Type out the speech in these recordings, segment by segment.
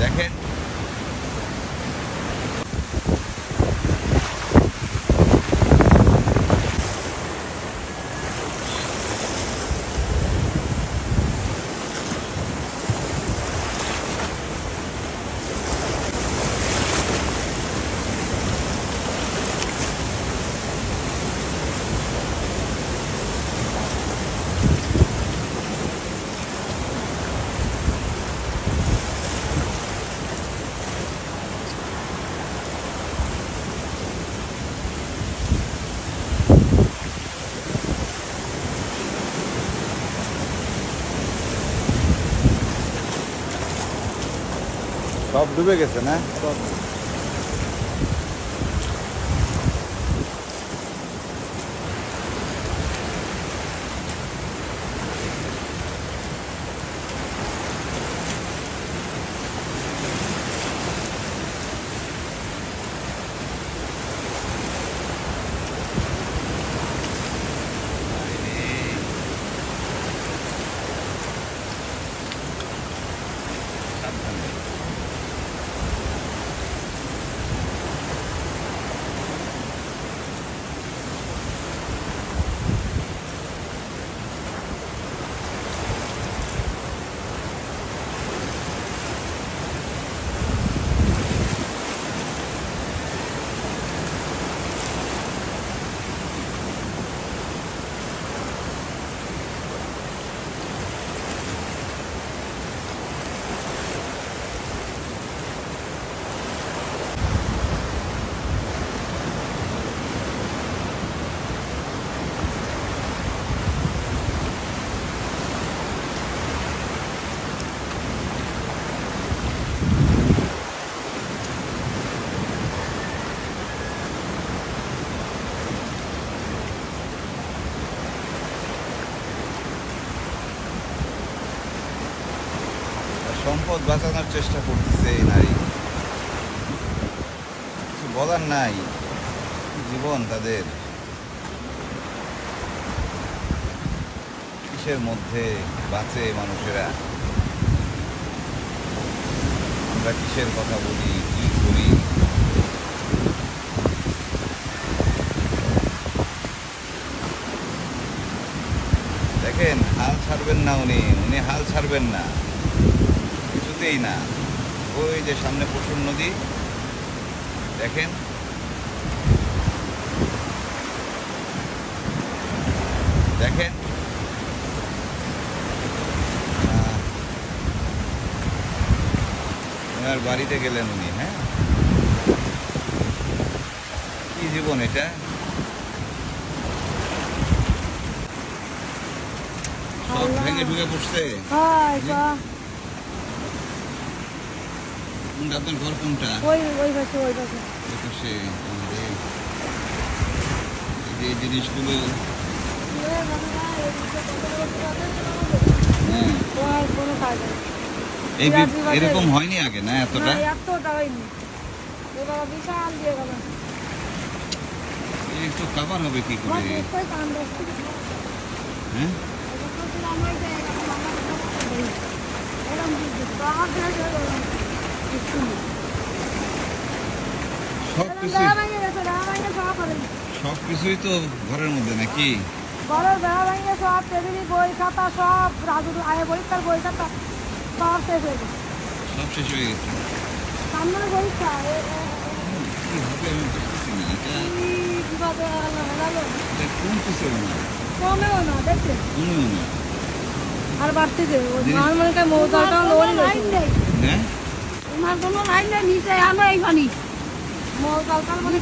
দেখেন সব ডুবে গেছে না সম্পদ বাঁচানোর চেষ্টা করতেছে এই নারী। কিছু বলার নাই। জীবন তাদের। কিসের মধ্যে বাঁচে মানুষেরা? আমরা কিসের কথা বলি, কি করি? দেখেন, হাল ছাড়বেন না উনি। উনি হাল ছাড়বেন না। কিছুতেই না। ওই যে সামনে পশুর নদী। দেখেন। দেখেন। ওনার বাড়িতে গেলেন উনি হ্যাঁ? কি জীবন এটা? সব ভেঙে ঢুকে পড়ছে। তো কোনটা আপনার ঘর কোনটা? ওই ওই পাশে ওই পাশে। একুশে আমাদের যে জিনিসগুলো। তোমার কোনো কাজ নেই। এই বি- বিরাট বিবাদের- এরকম হয়নি আগে না এতটা? একটু কাবার হবে কি করে? হ্যাঁ? আমার সব। কিছুই তো ঘরের মধ্যে নাকি? ঘরের বেড়া ভেঙে সব টেবিলি বই খাতা সব রাজু আয় পরীক্ষার বই খাতা সব শেষ হয়ে গেছে। সব শেষ হয়ে গেছে। সামনে পরীক্ষা কমেও না দেখছেন আর বাড়তেছে জিনিস- নর্মালকে মৌজাটা লোন নেই তোমার কোনো লাইন নিচে আনো এই পানি মানে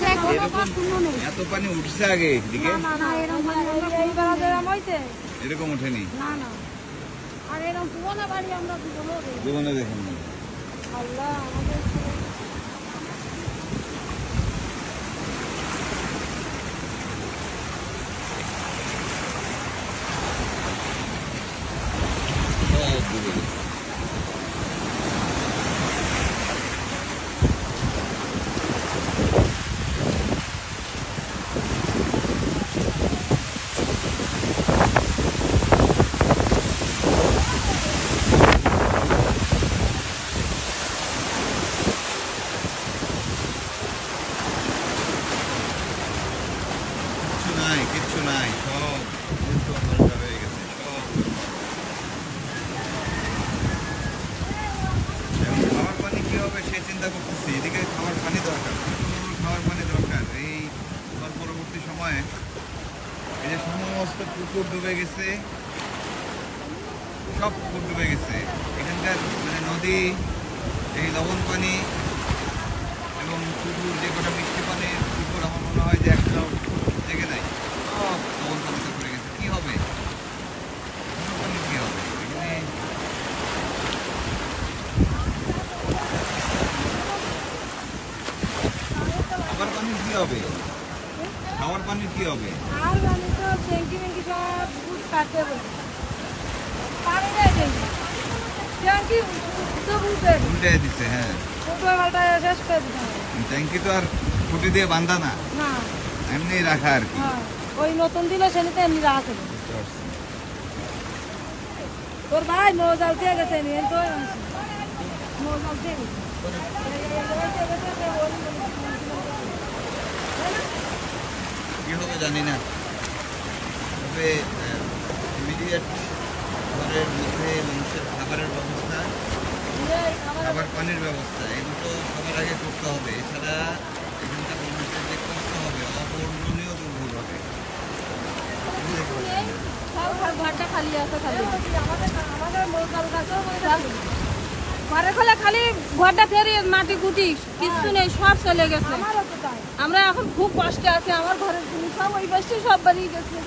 এত পানি উঠছে আগে এদিকে? এরকম ওঠেনি? সব পানি কী হবে সেই চিন্তা করতেছি এদিকে খাওয়ার পানি দরকার প্রচুর খাওয়ার পানি দরকার এই পরবর্তী সময়ে এই যে সমস্ত পুকুর ডুবে গেছে সব পুকুর ডুবে গেছে এখানকার মানে নদী এই লবণ পানি এবং পুকুর যে কটা মিষ্টি পানির পুকুর আমার মনে হয় যে একটা পানির কি হবে আর আমি তো ট্যাঙ্কি ম্যাঙ্কি সব বুট কাটতে বলি পানি নেই ট্যাঙ্কি ট্যাঙ্কি তো বুঝতে উল্টে দিচ্ছে হ্যাঁ ফুটবল বলটা শেষ করে দিতে হবে ট্যাঙ্কি তো আর খুঁটি দিয়ে বান্ধা না না এমনি রাখা আর কি হ্যাঁ ওই নতুন দিল সেনিতে এমনি রাখা ছিল তোর ভাই মৌজাল দিয়ে গেছে নিয়ে তো মৌজাল দিয়ে গেছে কি হবে জানি না। তবে ইমিডিয়েট ঘরের মধ্যে মানুষের খাবারের ব্যবস্থা খাবার পানির ব্যবস্থা এই দুটো সবার আগে করতে হবে। এছাড়া এখানকার মানুষের যে কষ্ট হবে অবর্ণনীয় দুর্ভোগ হবে। বুঝতে পারছেন? ঘরটা খালি আছে খালি আমাদের গাছও ঘরে খোলে খালি ঘরটা ফেরি মাটি গুটি কিছু নেই সব চলে গেছে। আমরা এখন খুব কষ্টে আছি আমার ঘরের জিনিস সব ওই বসে সব বাড়িয়ে গেছে।